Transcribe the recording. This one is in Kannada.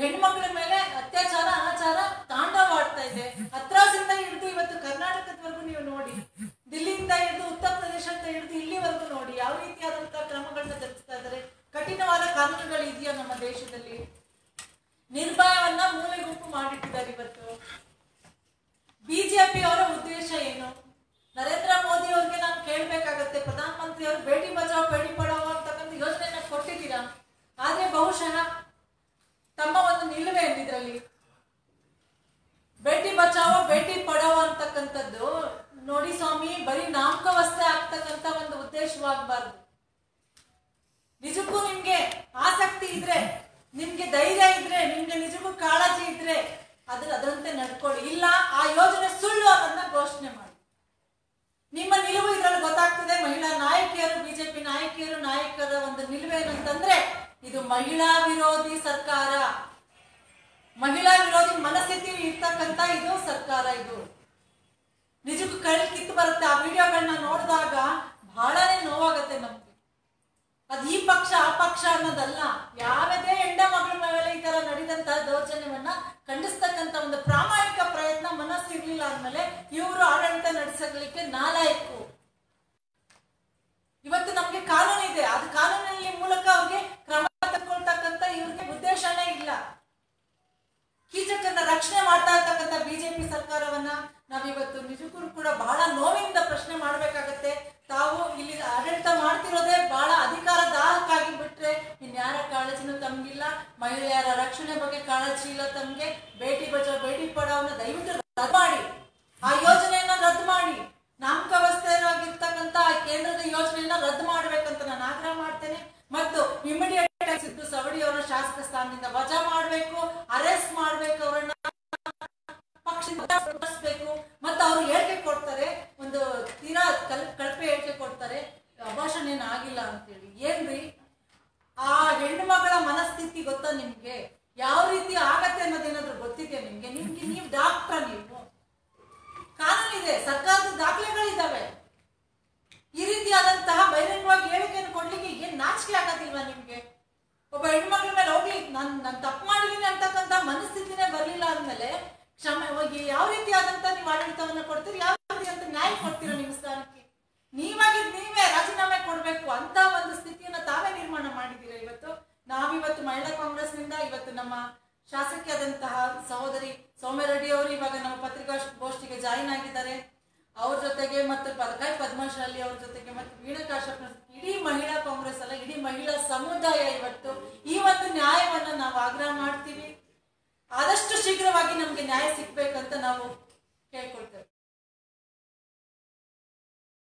ಹೆಣ್ಮಕ್ಳ ಮೇಲೆ ಅತ್ಯಾಚಾರ, ಅನಾಚಾರ ತಾಂಡವಾಡ್ತಾ ಇದೆ. ಹತ್ರಾಸಿಂದ ಹಿಡಿದು ಇವತ್ತು ಕರ್ನಾಟಕದವರೆಗೂ ನೀವು ನೋಡಿ, ದಿಲ್ಲಿಯಿಂದ ಹಿಡಿದು ಉತ್ತರ ಪ್ರದೇಶ ಅಂತ ಹಿಡಿದು ಇಲ್ಲಿವರೆಗೂ ನೋಡಿ ಯಾವ ರೀತಿಯಾದಂತಹ ಕ್ರಮಗಳನ್ನ ಜರುಗಿಸ್ತಾ ಇದ್ದಾರೆ. ಕಠಿಣವಾದ ಕಾನೂನುಗಳು ಇದೆಯಾ ನಮ್ಮ ದೇಶದಲ್ಲಿ? ನಿರ್ಭಯವನ್ನ ಮೂಲೆ ಗುಂಪು ಮಾಡಿಟ್ಟಿದ್ದಾರೆ ಇವತ್ತು. ನೋಡಿ ಸ್ವಾಮಿ, ಬರೀ ನಾಮಕವಸ್ಥೆ ಆಗ್ತಕ್ಕಂತ ಒಂದು ಉದ್ದೇಶವಾಗಬಾರ್ದು. ನಿಜಕ್ಕೂ ನಿಮ್ಗೆ ಆಸಕ್ತಿ ಇದ್ರೆ, ನಿಮ್ಗೆ ಧೈರ್ಯ ಇದ್ರೆ, ನಿಮ್ಗೆ ನಿಜಕ್ಕೂ ಕಾಳಜಿ ಇದ್ರೆ ಅದ್ರ ಅದರಂತೆ ನಡ್ಕೊಳ್ಳಿ. ಇಲ್ಲ, ಆ ಯೋಜನೆ ಸುಳ್ಳು ಅನ್ನೋದನ್ನ ಘೋಷಣೆ ಮಾಡಿ. ನಿಮ್ಮ ನಿಲುವು ಇದ್ರಲ್ಲಿ ಗೊತ್ತಾಗ್ತದೆ, ಮಹಿಳಾ ನಾಯಕಿಯರು, ಬಿಜೆಪಿ ನಾಯಕಿಯರು, ನಾಯಕರ ಒಂದು ನಿಲುವೇನಂತಂದ್ರೆ ಇದು ಮಹಿಳಾ ವಿರೋಧಿ ಸರ್ಕಾರ. ಮಹಿಳಾ ವಿರೋಧಿ ಮನಸ್ಥಿತಿ ಇರ್ತಕ್ಕಂತ ಇದು ಸರ್ಕಾರ ಇದು. ನಿಜಕ್ಕೂ ಕಳ್ ಕಿತ್ತು ಬರುತ್ತೆ. ಆ ವಿಡಿಯೋಗಳನ್ನ ನೋಡಿದಾಗ ಬಹಳನೇ ನೋವಾಗುತ್ತೆ ನಮ್ಗೆ. ಅದು ಈ ಪಕ್ಷ, ಆ ಪಕ್ಷ ಅನ್ನೋದಲ್ಲ. ಯಾವುದೇ ಹೆಂಡ ಮಗಳ ಮೇಲೆ ಈ ತರ ನಡೆದಂತಹ ದೌರ್ಜನ್ಯವನ್ನ ಖಂಡಿಸ್ತಕ್ಕಂಥ ಒಂದು ಪ್ರಾಮಾಣಿಕ ಪ್ರಯತ್ನ ಮನಸ್ಸಿರ್ಲಿಲ್ಲ ಅಂದ್ಮೇಲೆ ಇವರು ಆಡಳಿತ ನಡೆಸಲಿಕ್ಕೆ ನಾಲಾಯಕು. ಇವತ್ತು ನಮ್ಗೆ ಕಾನೂನು ಇದೆ. ಅದು ಸರ್ಕಾರವನ್ನ ನಾವಿವತ್ತು ನಿಜಕ್ಕೂ ಕೂಡ ಬಹಳ ನೋವಿನಿಂದ ಪ್ರಶ್ನೆ ಮಾಡಬೇಕಾಗತ್ತೆ. ತಾವು ಇಲ್ಲಿ ಆಡಳಿತ ಮಾಡ್ತಿರೋದೇ ಬಹಳ ಅಧಿಕಾರ ದಾಹಕ್ಕಾಗಿ ಬಿಟ್ರೆ ಇನ್ಯಾರ ಕಾಳಜಿನೂ ತಮ್ಗಿಲ್ಲ. ಮಹಿಳೆಯರ ರಕ್ಷಣೆ ಬಗ್ಗೆ ಕಾಳಜಿ ಇಲ್ಲ ತಮ್ಗೆ. ಬೇಟಿ ಬಚಾವ್ ಬೇಟಿ ಪಡಾವನ್ನ ದಯವಿಟ್ಟು ರದ್ದು ಮಾಡಿ. ಆ ಯೋಜನೆಯನ್ನ ರದ್ದು ಮಾಡಿ. ನಾಮಕಾವಸ್ಥೆಯಾಗಿರ್ತಕ್ಕಂಥ ಆ ಕೇಂದ್ರದ ಯೋಜನೆಯನ್ನ ರದ್ದು ಮಾಡ್ಬೇಕಂತ ನಾನು ಆಗ್ರಹ ಮಾಡ್ತೇನೆ. ಮತ್ತು ಇಮಿಡಿಯೇಟ್ ಸಿದ್ದು ಸವಡಿ ಅವರ ಶಾಸಕ ಸ್ಥಾನದಿಂದ ವಜಾ ಮಾಡಬೇಕು. ಅರೆಸ್ಟ್ ಮತ್ತು ಅವ್ರು ಹೇಳಿಕೆ ಕೊಡ್ತಾರೆ, ಒಂದು ತೀರಾ ಕಲ್, ಕಳಪೆ ಹೇಳಿಕೆ ಕೊಡ್ತಾರೆ ಅಭಾಷಣ ಏನು ಆಗಿಲ್ಲ ಅಂತೇಳಿ. ಏನ್ರಿ? ಆ ಹೆಣ್ಣು ಮಗಳ ಮನಸ್ಥಿತಿ ಗೊತ್ತಾ ನಿಮ್ಗೆ? ಯಾವ ರೀತಿ ಆಗತ್ತೆ ಅನ್ನೋದೇನಾದ್ರೂ ಗೊತ್ತಿದೆ ನಿಮ್ಗೆ? ನಿಮ್ಗೆ ನೀವು ಡಾಕ್ಟ್ರ ನೀವು. ಕಾನೂನಿದೆ, ಸರ್ಕಾರದ ದಾಖಲೆಗಳಿದ್ದಾವೆ ಈ ರೀತಿಯಾದಂತಹ ಬಹಿರಂಗವಾಗಿ ಹೇಳಿಕೆಯನ್ನು ಕೊಡ್ಲಿಕ್ಕೆ ಏನ್ ನಾಚಿಕೆ ಆಗೋದಿಲ್ವಾ ನಿಮ್ಗೆ? ಒಬ್ಬ ಹೆಣ್ಮಗಳ ಮೇಲೆ ಹೋಗ್ಲಿ, ನಾನು ನಾನು ತಪ್ಪು ಮಾಡಿದೀನಿ ಅಂತಕ್ಕಂಥ ಮನಸ್ಥಿತಿನೇ ಬರಲಿಲ್ಲ ಅಂದ್ಮೇಲೆ ಕ್ಷಮೆ ಯಾವ ರೀತಿಯಾದಂತ ನೀವು ಆಡಳಿತವನ್ನ ಕೊಡ್ತೀರಿ, ಯಾವ ರೀತಿ ಅಂತ ನ್ಯಾಯ ಕೊಡ್ತೀರಾ ನಿಮ್ಮ ಸ್ಥಾನಕ್ಕೆ? ನೀವಾಗಿ ನೀವೇ ರಾಜೀನಾಮೆ ಕೊಡ್ಬೇಕು ಅಂತ ಒಂದು ಸ್ಥಿತಿಯನ್ನ ತಾವೇ ನಿರ್ಮಾಣ ಮಾಡಿದ್ದೀರಾ ಇವತ್ತು? ನಾವಿವತ್ತು ಮಹಿಳಾ ಕಾಂಗ್ರೆಸ್ನಿಂದ ಇವತ್ತು ನಮ್ಮ ಶಾಸಕಿಯಾದಂತಹ ಸಹೋದರಿ ಸೌಮ್ಯ ರೆಡ್ಡಿ ಅವರು ಇವಾಗ ನಮ್ಮ ಪತ್ರಿಕಾ ಗೋಷ್ಠಿಗೆ ಜಾಯಿನ್ ಆಗಿದ್ದಾರೆ. ಅವ್ರ ಜೊತೆಗೆ ಮತ್ತು ಪದಕಾಯಿ ಪದ್ಮಶಾಲಿ ಅವ್ರ ಜೊತೆಗೆ ಮತ್ತು ವೀಣಾ ಇಡೀ ಮಹಿಳಾ ಕಾಂಗ್ರೆಸ್ ಅಲ್ಲ, ಇಡೀ ಮಹಿಳಾ ಸಮುದಾಯ ಇವತ್ತು ಈ ಒಂದು ನ್ಯಾಯವನ್ನ ನಾವು ಆಗ್ರಹ ಮಾಡ್ತೀವಿ. ಆದಷ್ಟು ಶೀಘ್ರವಾಗಿ ನಮ್ಗೆ ನ್ಯಾಯ ಸಿಗ್ಬೇಕಂತ ನಾವು ಕೇಳ್ಕೊಳ್ತೇವೆ.